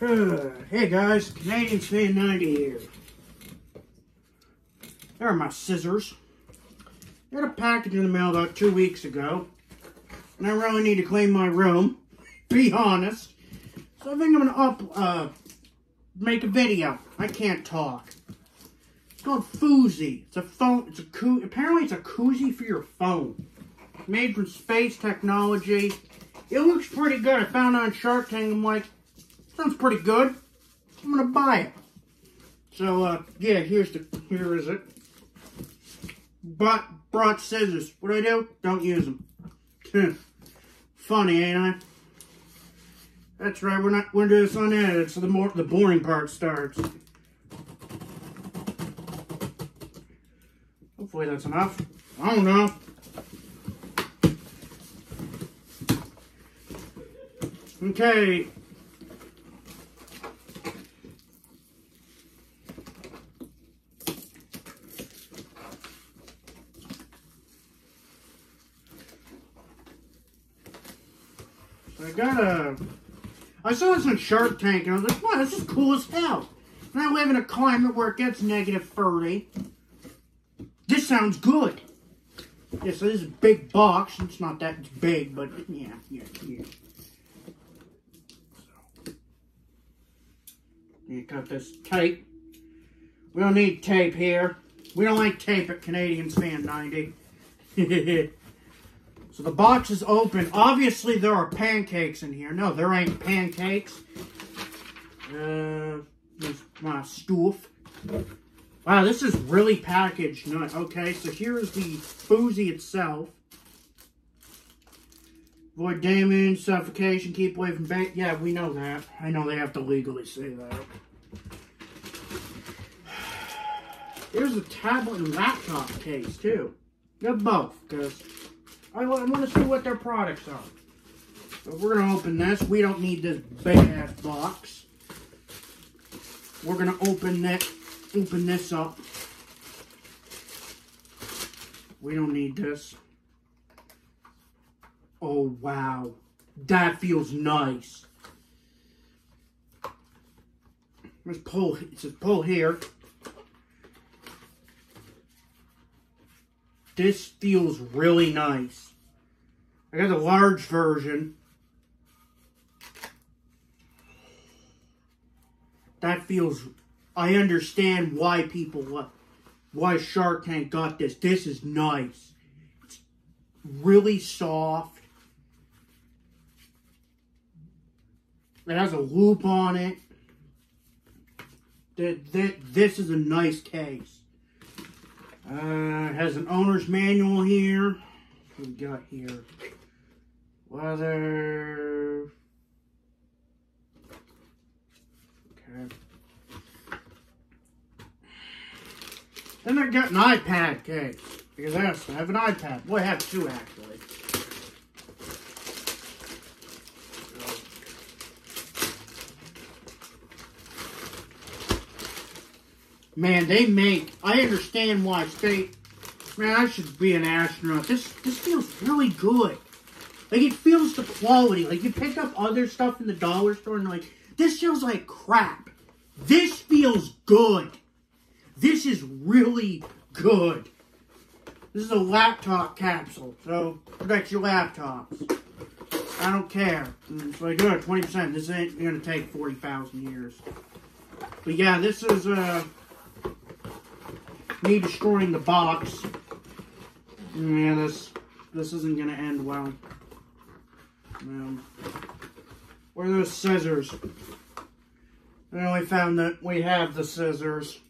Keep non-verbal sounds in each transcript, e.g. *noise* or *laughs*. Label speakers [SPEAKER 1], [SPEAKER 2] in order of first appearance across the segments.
[SPEAKER 1] Uh, *sighs* hey guys, Canadian Fan 90 here. There are my scissors. I Got a package in the mail about two weeks ago. And I really need to clean my room. *laughs* Be honest. So I think I'm gonna up, uh, make a video. I can't talk. It's called Phoozy. It's a phone, it's a koo apparently it's a koozie for your phone. Made from space technology. It looks pretty good. I found on Shark Tank. I'm like, sounds pretty good. I'm gonna buy it. So, uh, yeah, here's the, here is it. But, brought scissors. What do I do? Don't use them. Funny, ain't I? That's right, we're not, we're doing this unedited, so the more, the boring part starts. Hopefully that's enough. I don't know. Okay. I got a. I saw this on Shark Tank and I was like, wow, this is cool as hell. And I live in a climate where it gets negative 30. This sounds good. Yeah, so this is a big box. It's not that big, but yeah, yeah, yeah. You cut this tape. We don't need tape here. We don't like tape at Canadiens Fan 90. *laughs* so the box is open. Obviously, there are pancakes in here. No, there ain't pancakes. Uh, there's my stoof. Wow, this is really packaged. Not okay. So here is the Phoozy itself. Avoid damage, suffocation, keep away from bank. Yeah, we know that. I know they have to legally say that. *sighs* Here's a tablet and laptop case, too. Got both, because I, I want to see what their products are. So we're going to open this. We don't need this big-ass box. We're going to open that, open this up. We don't need this. Oh, wow. That feels nice. Let's pull, it says pull here. This feels really nice. I got the large version. That feels, I understand why people, why Shark Tank got this. This is nice. It's really soft. It has a loop on it. This is a nice case. Uh, has an owner's manual here. We got here? Leather. Okay. Then I got an iPad case. Because I have an iPad. Well, I have two actually. Man, they make, I understand why state, man, I should be an astronaut. This, this feels really good. Like, it feels the quality. Like, you pick up other stuff in the dollar store and like, this feels like crap. This feels good. This is really good. This is a laptop capsule, so protect your laptops. I don't care. It's like, good, 20%. This ain't going to take 40,000 years. But yeah, this is, uh, me destroying the box. Yeah, this this isn't gonna end well. Um, where are those scissors? I only found that we have the scissors.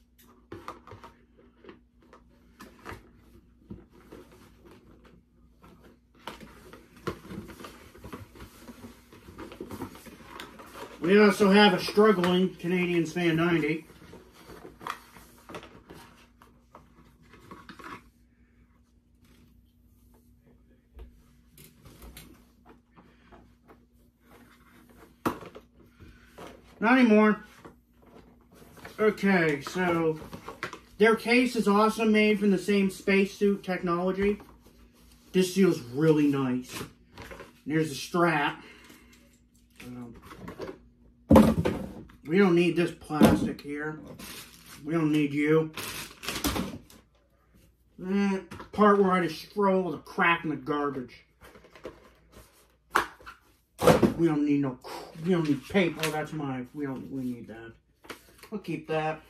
[SPEAKER 1] We also have a struggling Canadiens fan 90. Not anymore. Okay, so their case is also made from the same spacesuit technology. This feels really nice. And there's the strap. Um, We don't need this plastic here. We don't need you. That part where I just throw the crap in the garbage. We don't need no, we don't need paper. That's my, we don't, we need that. We'll keep that.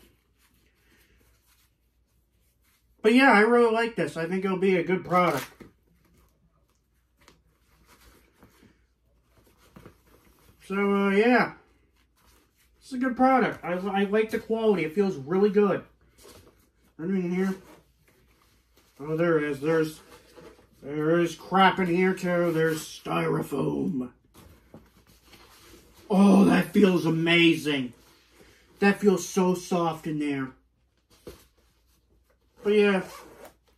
[SPEAKER 1] But yeah, I really like this. I think it'll be a good product. So, uh, yeah. It's a good product. I, I like the quality. It feels really good. Anything in here? Oh, there is. There's, there is crap in here, too. There's styrofoam. Oh, that feels amazing. That feels so soft in there. But yeah,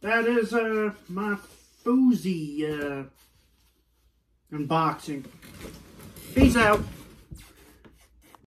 [SPEAKER 1] that is uh, my Phoozy uh, unboxing. Peace out.